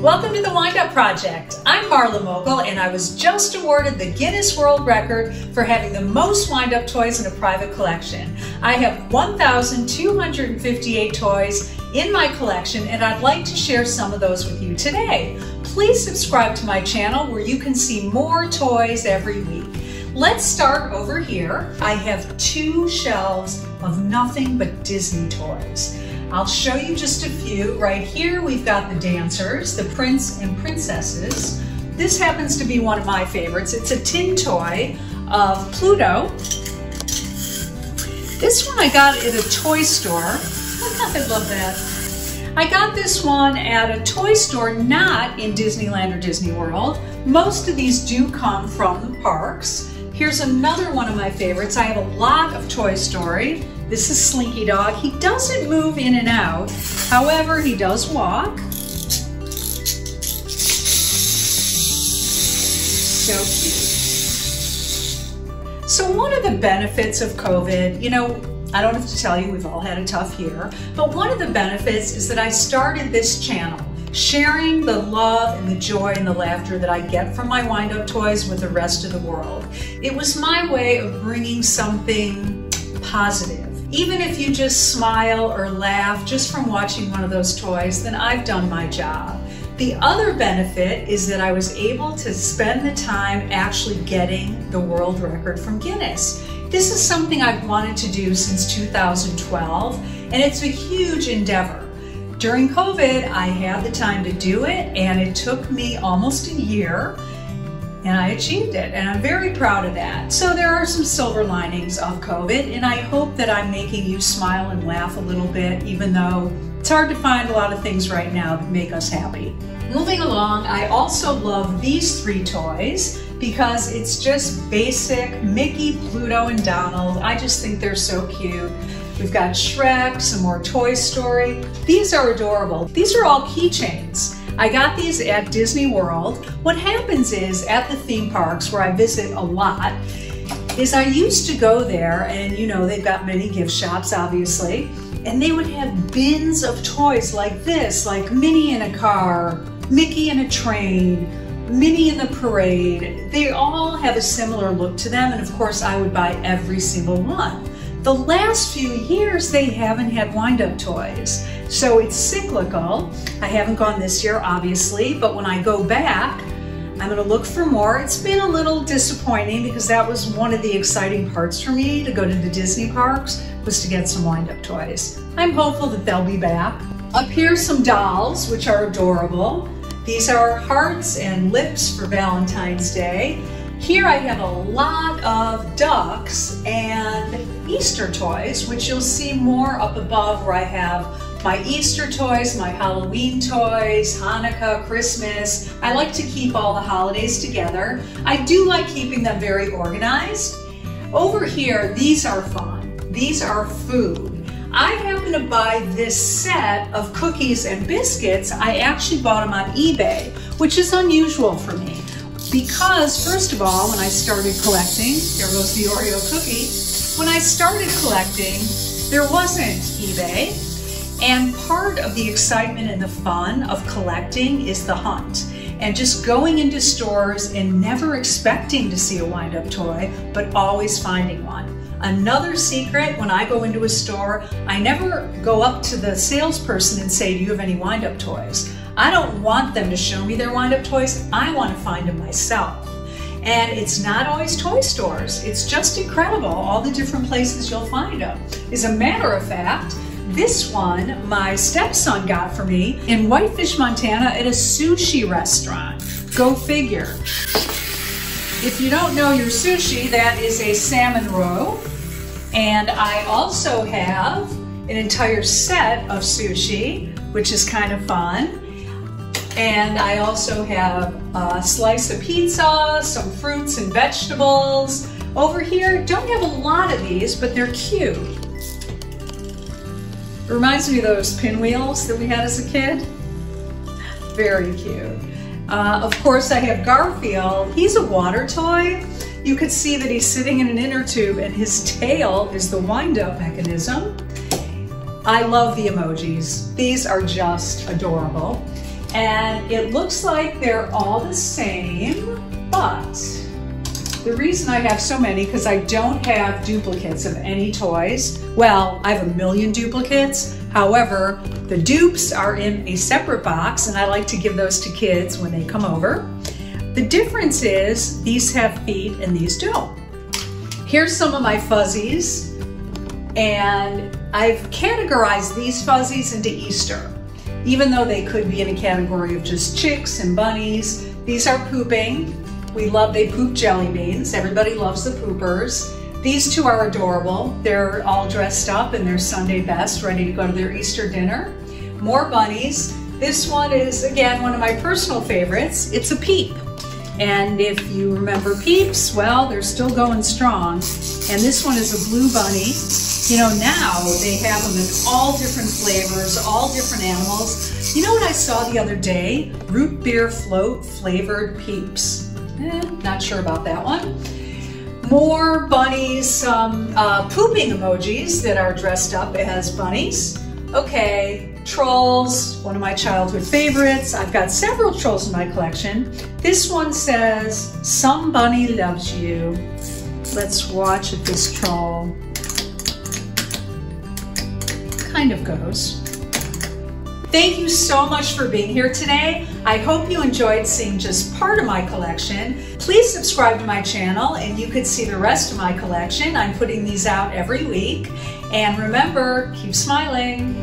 Welcome to the Wind Up Project. I'm Marla Mogul, and I was just awarded the Guinness World Record for having the most wind up toys in a private collection. I have 1,258 toys in my collection, and I'd like to share some of those with you today. Please subscribe to my channel where you can see more toys every week. Let's start over here. I have two shelves of nothing but Disney toys. I'll show you just a few. Right here, we've got the dancers, the prince and princesses. This happens to be one of my favorites. It's a tin toy of Pluto. This one I got at a toy store. I love that. I got this one at a toy store, not in Disneyland or Disney World. Most of these do come from the parks. Here's another one of my favorites. I have a lot of Toy Story. This is Slinky Dog. He doesn't move in and out. However, he does walk. So cute. So one of the benefits of COVID, you know, I don't have to tell you, we've all had a tough year, but one of the benefits is that I started this channel sharing the love and the joy and the laughter that I get from my wind up toys with the rest of the world. It was my way of bringing something positive even if you just smile or laugh just from watching one of those toys, then I've done my job. The other benefit is that I was able to spend the time actually getting the world record from Guinness. This is something I've wanted to do since 2012, and it's a huge endeavor. During COVID, I had the time to do it, and it took me almost a year and I achieved it and I'm very proud of that. So there are some silver linings of COVID and I hope that I'm making you smile and laugh a little bit even though it's hard to find a lot of things right now that make us happy. Moving along, I also love these three toys because it's just basic Mickey, Pluto, and Donald. I just think they're so cute. We've got Shrek, some more Toy Story. These are adorable. These are all keychains. I got these at Disney World. What happens is at the theme parks where I visit a lot, is I used to go there and you know, they've got many gift shops obviously, and they would have bins of toys like this, like Minnie in a car, Mickey in a train, Minnie in the parade. They all have a similar look to them and of course I would buy every single one. The last few years, they haven't had wind-up toys. So it's cyclical. I haven't gone this year, obviously, but when I go back, I'm gonna look for more. It's been a little disappointing because that was one of the exciting parts for me to go to the Disney parks was to get some wind-up toys. I'm hopeful that they'll be back. Up here, some dolls, which are adorable. These are hearts and lips for Valentine's Day. Here I have a lot of ducks and Easter toys, which you'll see more up above where I have my Easter toys, my Halloween toys, Hanukkah, Christmas. I like to keep all the holidays together. I do like keeping them very organized. Over here, these are fun. These are food. I happen to buy this set of cookies and biscuits. I actually bought them on eBay, which is unusual for me. Because first of all, when I started collecting, there goes the Oreo cookie. When I started collecting, there wasn't eBay. And part of the excitement and the fun of collecting is the hunt. And just going into stores and never expecting to see a wind-up toy, but always finding one. Another secret, when I go into a store, I never go up to the salesperson and say, do you have any wind-up toys? I don't want them to show me their wind-up toys. I want to find them myself. And it's not always toy stores. It's just incredible, all the different places you'll find them. As a matter of fact, this one my stepson got for me in Whitefish, Montana at a sushi restaurant. Go figure. If you don't know your sushi, that is a salmon roe. And I also have an entire set of sushi, which is kind of fun. And I also have a slice of pizza, some fruits and vegetables. Over here, don't have a lot of these, but they're cute. It reminds me of those pinwheels that we had as a kid. Very cute. Uh, of course, I have Garfield. He's a water toy. You could see that he's sitting in an inner tube and his tail is the wind-up mechanism. I love the emojis. These are just adorable. And it looks like they're all the same, but the reason I have so many, because I don't have duplicates of any toys. Well, I have a million duplicates. However, the dupes are in a separate box and I like to give those to kids when they come over. The difference is these have feet and these don't. Here's some of my fuzzies and I've categorized these fuzzies into Easter. Even though they could be in a category of just chicks and bunnies, these are pooping. We love, they poop jelly beans. Everybody loves the poopers. These two are adorable. They're all dressed up in their Sunday best, ready to go to their Easter dinner. More bunnies. This one is, again, one of my personal favorites. It's a peep. And if you remember peeps, well, they're still going strong. And this one is a blue bunny. You know, now they have them in all different flavors, all different animals. You know what I saw the other day? Root beer float flavored peeps. Eh, not sure about that one. More bunnies, some uh, pooping emojis that are dressed up as bunnies. Okay, trolls, one of my childhood favorites. I've got several trolls in my collection. This one says, some bunny loves you. Let's watch this troll kind of goes. Thank you so much for being here today. I hope you enjoyed seeing just part of my collection. Please subscribe to my channel and you could see the rest of my collection. I'm putting these out every week. And remember, keep smiling.